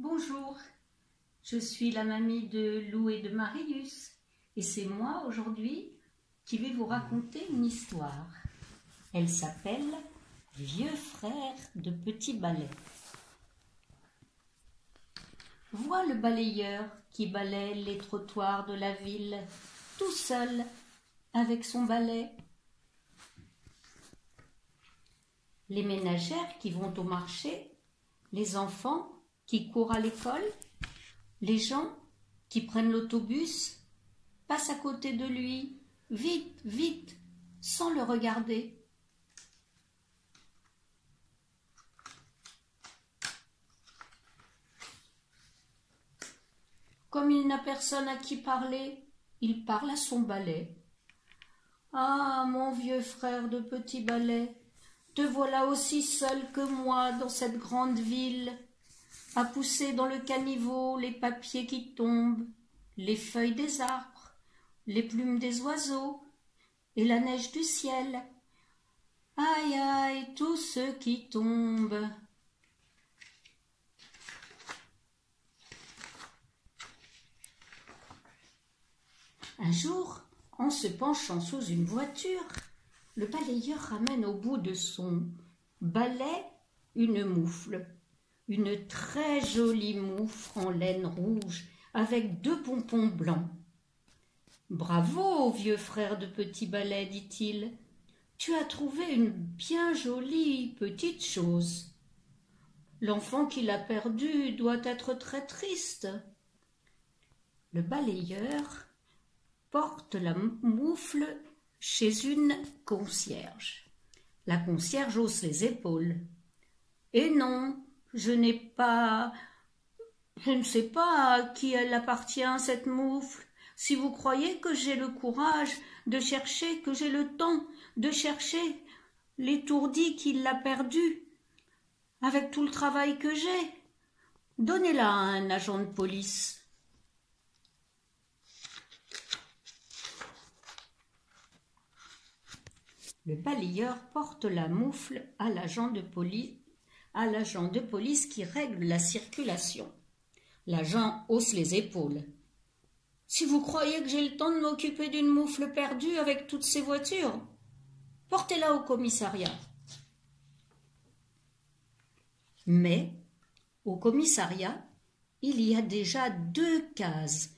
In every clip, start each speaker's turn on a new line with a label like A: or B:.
A: Bonjour, je suis la mamie de Lou et de Marius et c'est moi aujourd'hui qui vais vous raconter une histoire. Elle s'appelle Vieux frère de petit balai. Vois le balayeur qui balaie les trottoirs de la ville tout seul avec son balai. Les ménagères qui vont au marché, les enfants qui courent à l'école, les gens qui prennent l'autobus passent à côté de lui, vite, vite, sans le regarder. Comme il n'a personne à qui parler, il parle à son balai. Ah, mon vieux frère de petit balai, te voilà aussi seul que moi dans cette grande ville, à pousser dans le caniveau les papiers qui tombent, les feuilles des arbres, les plumes des oiseaux et la neige du ciel. Aïe aïe, tout ce qui tombe. Un jour, en se penchant sous une voiture, le balayeur ramène au bout de son balai une moufle, une très jolie moufle en laine rouge avec deux pompons blancs. Bravo, vieux frère de petit balai, dit-il. Tu as trouvé une bien jolie petite chose. L'enfant qui l'a perdue doit être très triste. Le balayeur porte la moufle chez une concierge. La concierge hausse les épaules. Et non, je n'ai pas. Je ne sais pas à qui elle appartient, cette moufle. Si vous croyez que j'ai le courage de chercher, que j'ai le temps de chercher l'étourdi qui l'a perdue, avec tout le travail que j'ai, donnez-la à un agent de police. Le balayeur porte la moufle à l'agent de police, à l'agent de police qui règle la circulation. L'agent hausse les épaules. Si vous croyez que j'ai le temps de m'occuper d'une moufle perdue avec toutes ces voitures, portez-la au commissariat. Mais au commissariat, il y a déjà deux cases,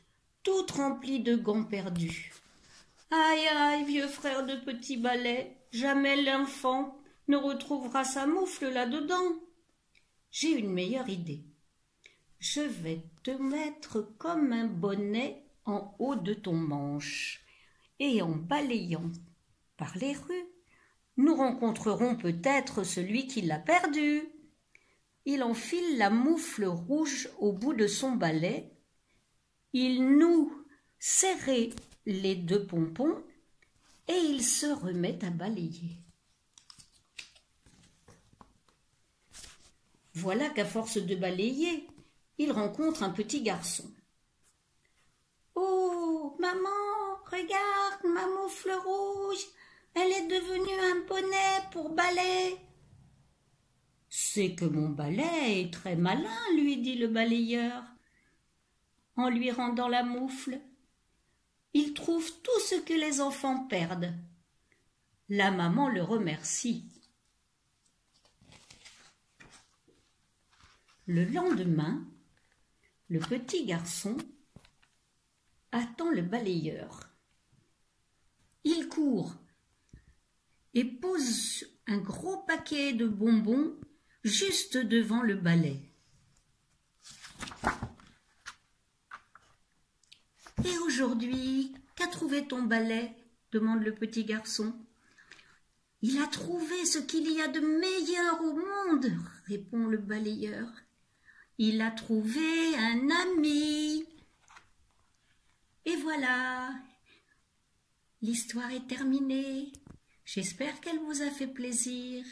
A: toutes remplies de gants perdus. Aïe, aïe, vieux frère de petit balai, jamais l'enfant ne retrouvera sa moufle là-dedans. J'ai une meilleure idée. Je vais te mettre comme un bonnet en haut de ton manche, et en balayant par les rues, nous rencontrerons peut-être celui qui l'a perdu. Il enfile la moufle rouge au bout de son balai. Il noue serré les deux pompons et il se remet à balayer. Voilà qu'à force de balayer, il rencontre un petit garçon. Oh, maman, regarde ma moufle rouge, elle est devenue un bonnet pour balai. C'est que mon balai est très malin, lui dit le balayeur, en lui rendant la moufle. Il trouve tout ce que les enfants perdent. La maman le remercie. Le lendemain, le petit garçon attend le balayeur. Il court et pose un gros paquet de bonbons juste devant le balai. Et aujourd'hui, qu'a trouvé ton balai? demande le petit garçon. Il a trouvé ce qu'il y a de meilleur au monde, répond le balayeur. Il a trouvé un ami. Et voilà, l'histoire est terminée. J'espère qu'elle vous a fait plaisir.